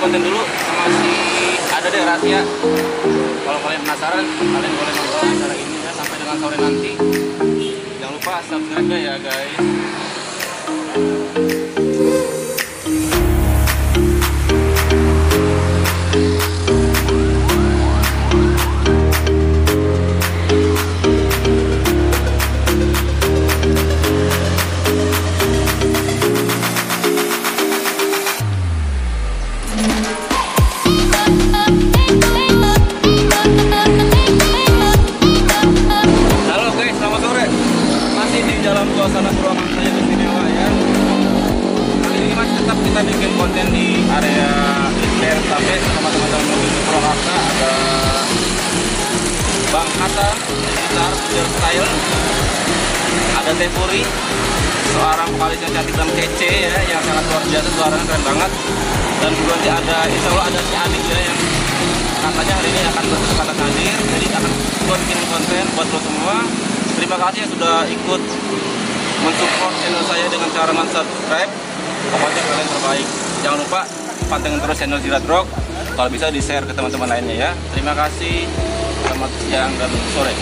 konten dulu sama si ada deh rahasia. Kalau kalian penasaran kalian boleh nonton acara ini ya sampai dengan sore nanti. Jangan lupa subscribe ya guys kita bikin konten di area Ister Cafe sama teman-teman di Purwakarta. Ada Bang Hatta, gitar, Style, ada Tepuri, seorang vokalis yang cantik dan kece ya, yang sangat luar biasa suaranya keren banget. Dan juga nanti ada, insya Allah ada si Adik ya yang katanya hari ini akan berkesempatan hadir jadi akan gua bikin konten buat lo semua. Terima kasih yang sudah ikut mensupport channel saya dengan cara subscribe pokoknya kalian terbaik. Jangan lupa pantengin terus channel Zirat Rock. Kalau bisa di share ke teman-teman lainnya ya. Terima kasih. Selamat siang dan sore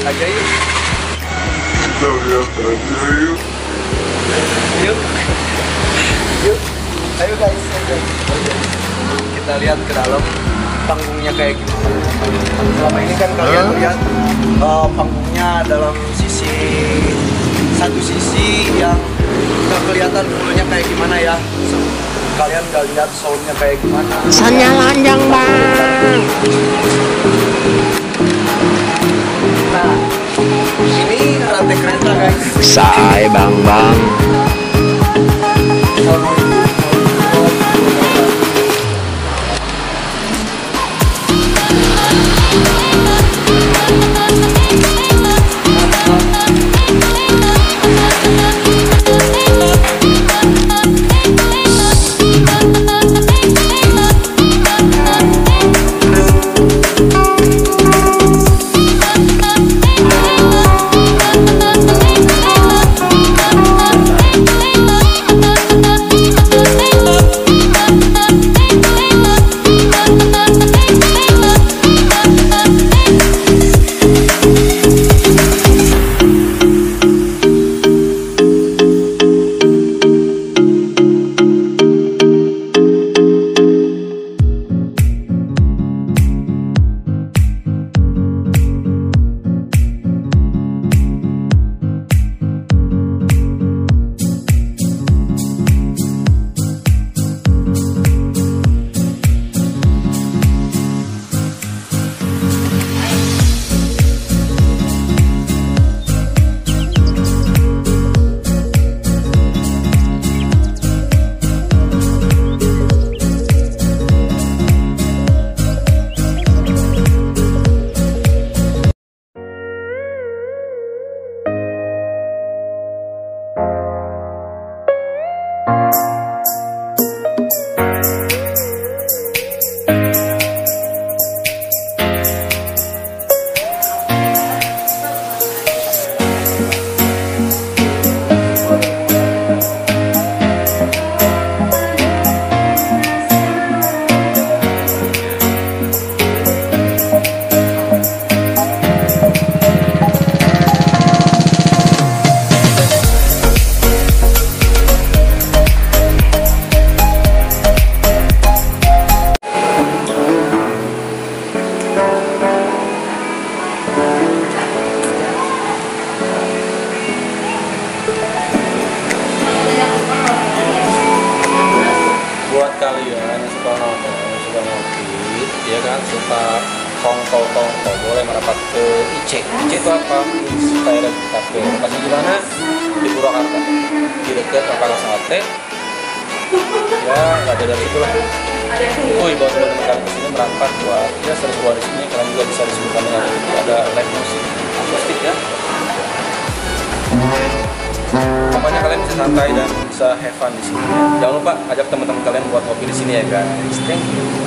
lihat aja yuk. Kita lihat aja yuk. yuk. Yuk. Ayo guys. Kita lihat ke dalam panggungnya kayak gimana. Selama ini kan kalian lihat eh, panggungnya dalam sisi satu sisi yang nggak kelihatan fullnya kayak gimana ya. Kalian nggak lihat soundnya kayak gimana. Soundnya lanjang bang. Guys Say bang bang. buat yang suka nonton suka ngopi ya kan suka Kongko Kongko boleh merapat ke IC IC itu apa? Inspired Cafe lokasi di mana? di Purwakarta di dekat lapangan sate ya nggak ada dari situ lah oh iya buat teman-teman kalian ke sini merapat buat ya seru-seruan di sini kalian juga bisa disebutkan dengan itu ada live musik akustik ya pokoknya kalian bisa santai dan bisa have fun di sini. Jangan lupa ajak teman-teman kalian buat kopi di sini ya guys. Thank you.